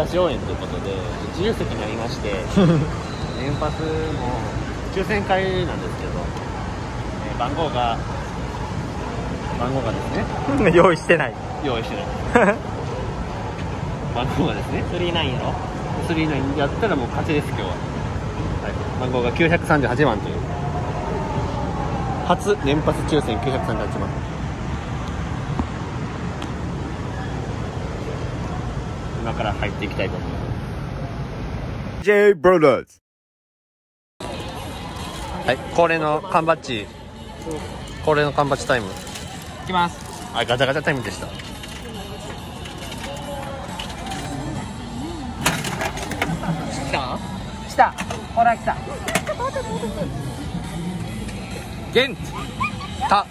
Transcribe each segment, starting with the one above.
声出し応援ということで自由席になりまして 年パスも抽選会なんですけど、えー番号が番号がですね。用意してない。用意してない。番号がですね。39やろ？39やったらもう勝ちです今日は、はい、番号が938番という。初年パス抽選938番今から入っていきたいと思います J Brothers はい恒例の缶バッジ。恒例の缶バッジタイム。いきます。あガチャガチャタイムでした。来た？来た。ほら来た。ゲンタ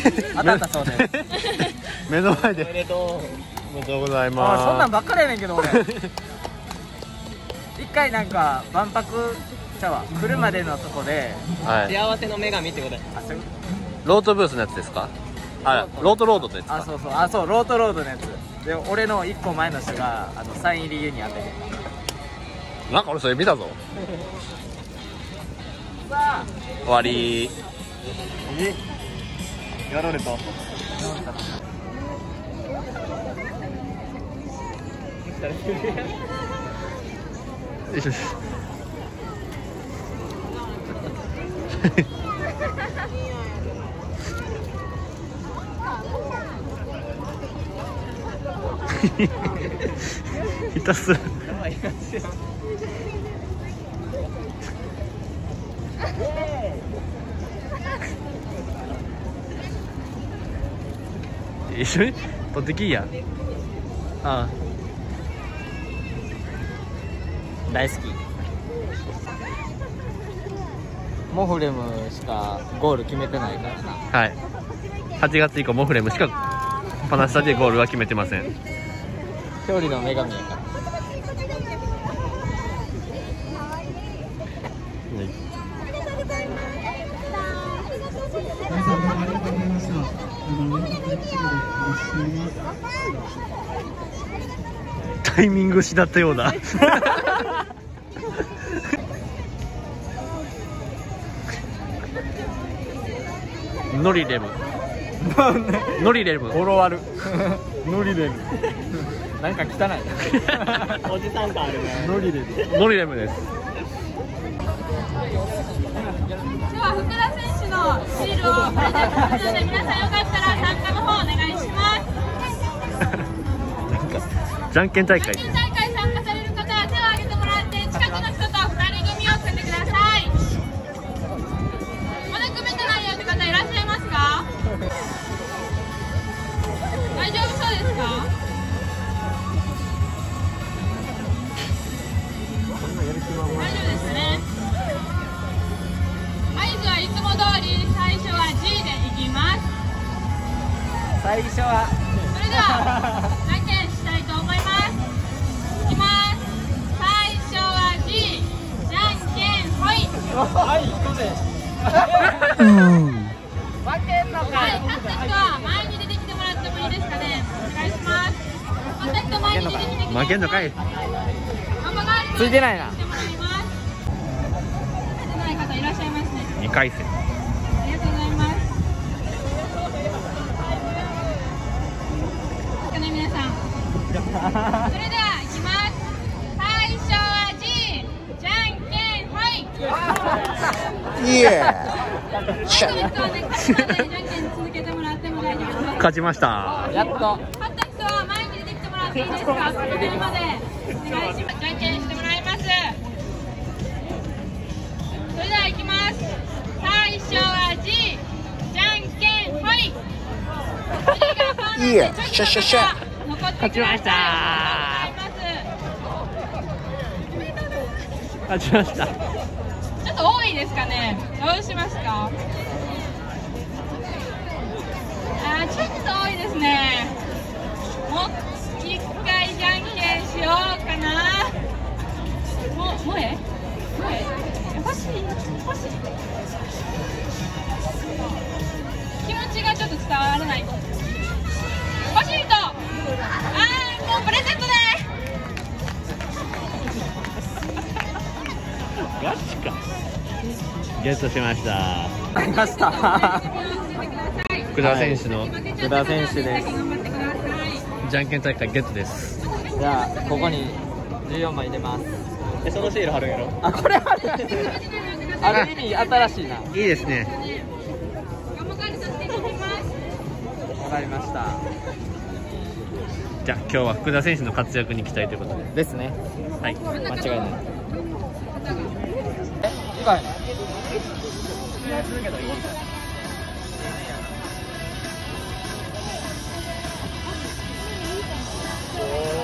当たったそうです 目の前おめで。でとおめでとうございあます。そんなんばっかりやねんけど俺。一回なんか万博ちゃ来るまでのとこでうはい。幸せの女神ってことであそうロートブースのやつですか？あロートロードってやつか。あそうそう。あそうロートロードのやつ。で俺の一個前の人があのサイン入りユニあってなんか俺それ見たぞ。終わりやられた。よいしょひたす。ら 一緒に？取ってきいや。あ大好き。モフレムしかゴール決めてないからな。はい。8月以降モフレムしかパナスタでゴールは決めてません。勝利の女神やからタイミング失ったようだノリレム。ノリレム。語呂悪。ノリレム。なんか汚い。おじさん感あるね。ノリレム。ノリレムです。では福田選手のシールをプレゼントするので皆さんよかったらじゃんけん大会。大会参加される方は手を挙げてもらって近くの人と2人組を組んでください。まだ組めてないよって方いらっしゃいますか？大丈夫そうですか？大丈夫ですね。合図はいつも通り最初は G でいきます。最初は。それでは うぜ負けん。のかい勝った人は前に出てきてもらってもいいですかねお願いします負けんのかい。ついてないな。出てもらいます出てない方いらっしゃいます。ね2回戦ありがとうございます。皆さん。勝ちました。やっと。勝った人は前に出てきてもらってい。いまでお願いしますじゃんけんしてもらいますそれでは行きます最初は G じゃんけんほいいいえ。シャシャシャ勝ちました。勝ちましたいですかね？どうしますか？あちょっと多いですね。もう一回じゃんけんしようかな。ももえもえ？欲しい？欲しい？気持ちがちょっと伝わらない。ゲットしました。ありました。福田選手の福田選手です。じゃんけん大会ゲットです。じゃあここに14枚入れます。えそのシール貼るんやろ？あこれある。ある意味新しいな。わいいですね。かりました。じゃあ今日は福田選手の活躍に期待ということで。ですね。はい。間違いない。えいい。お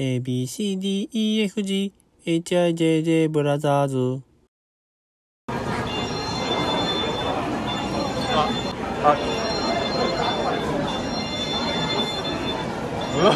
A, B, C, D, E, F, G, H, I, J, J, ブラザーズ。あ、あ。うわ、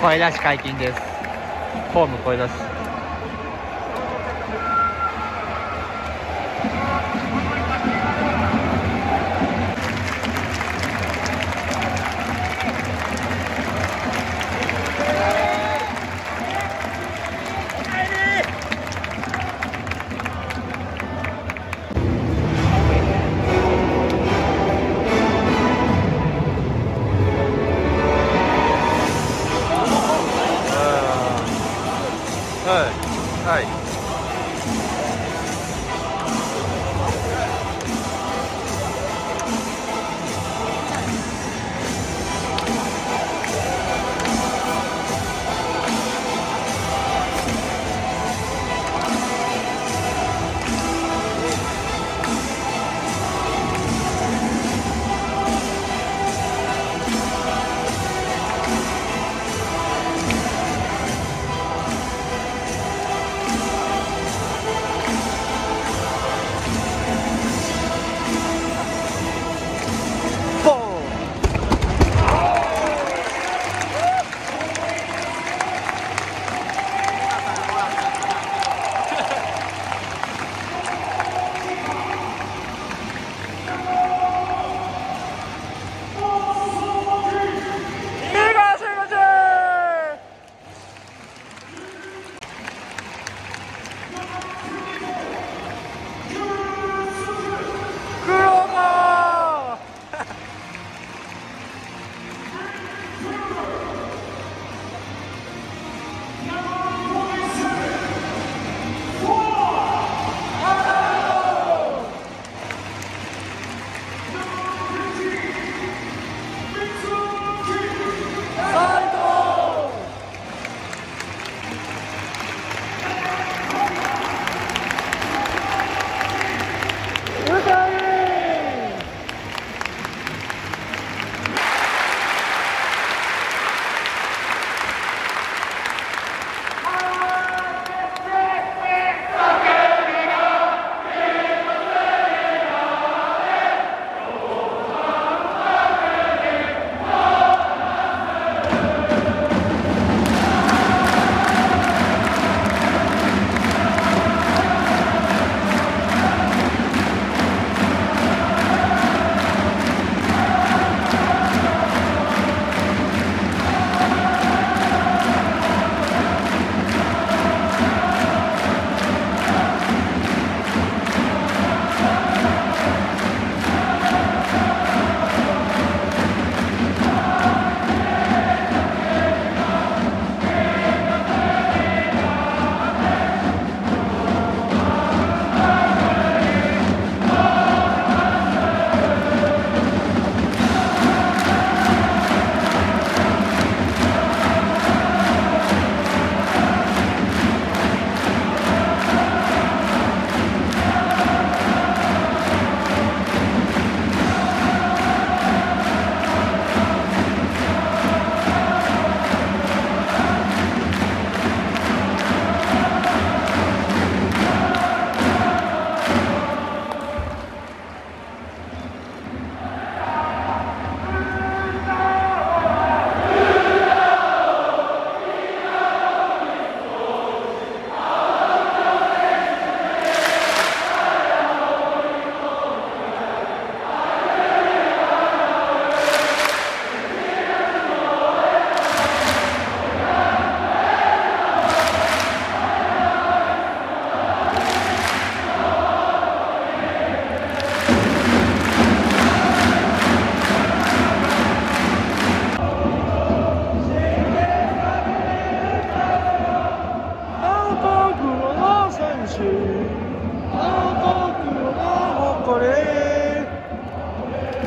声出し解禁です。ホーム声出し。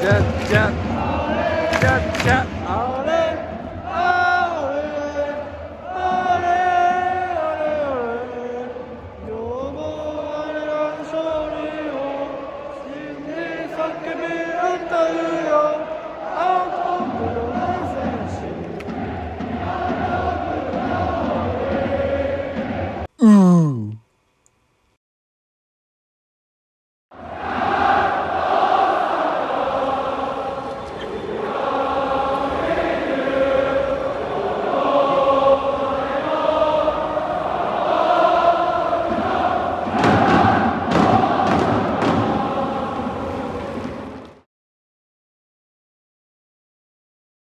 じゃじゃ